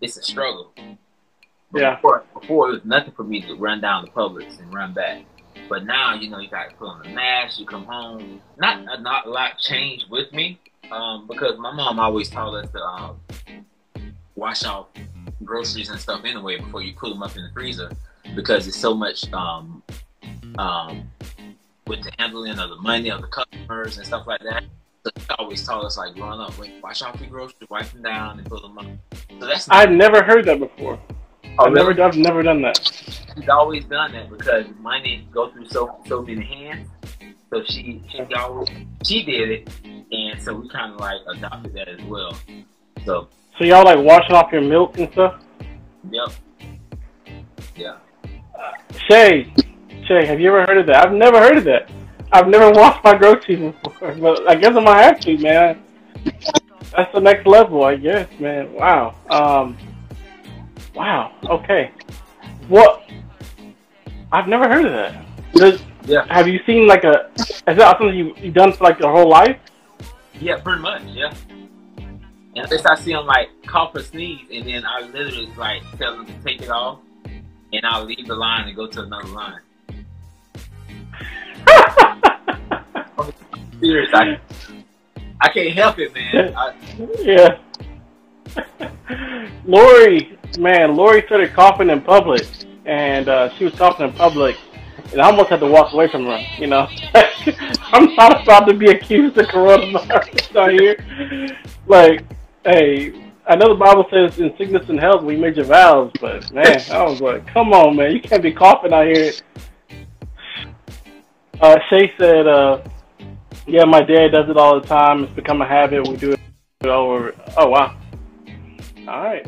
it's a struggle. Yeah. Before, before it was nothing for me to run down the Publix and run back. But now, you know, you got to put on the mask. You come home. Not a not a lot changed with me, um, because my mom always told us to um, wash off groceries and stuff anyway before you put them up in the freezer, because it's so much um, um, with the handling of the money of the customers and stuff like that. She always told us like growing up, wait, wash off your groceries, wipe them down, and put them up. So that's I've never heard that before. Oh, I've really? never, I've never done that. she's always done that because money go through so so many hands. So she she always she did it, and so we kind of like adopted that as well. So So y'all like washing off your milk and stuff. yep, yeah. Shay, Shay, have you ever heard of that? I've never heard of that. I've never washed my groceries before, but I guess I might have to, man. That's the next level, I guess, man. Wow. Um. Wow. Okay. What? I've never heard of that. Does, Yeah. have you seen like a? Is that something you you done for like your whole life? Yeah, pretty much, yeah. And unless I see them like cough or sneeze, and then I literally like tell them to take it off, and I'll leave the line and go to another line. Serious, I, I can't help it, man. I, yeah. Lauree, man, Lauree started coughing in public, and uh, she was coughing in public, and I almost had to walk away from her. You know, I'm not about to be accused of coronavirus out here. Like, hey, I know the Bible says in sickness and health we make your vows, but man, I was like, come on, man, you can't be coughing out here. Uh, Shay said, uh, yeah, my dad does it all the time. It's become a habit. We do it over. Oh wow. All right.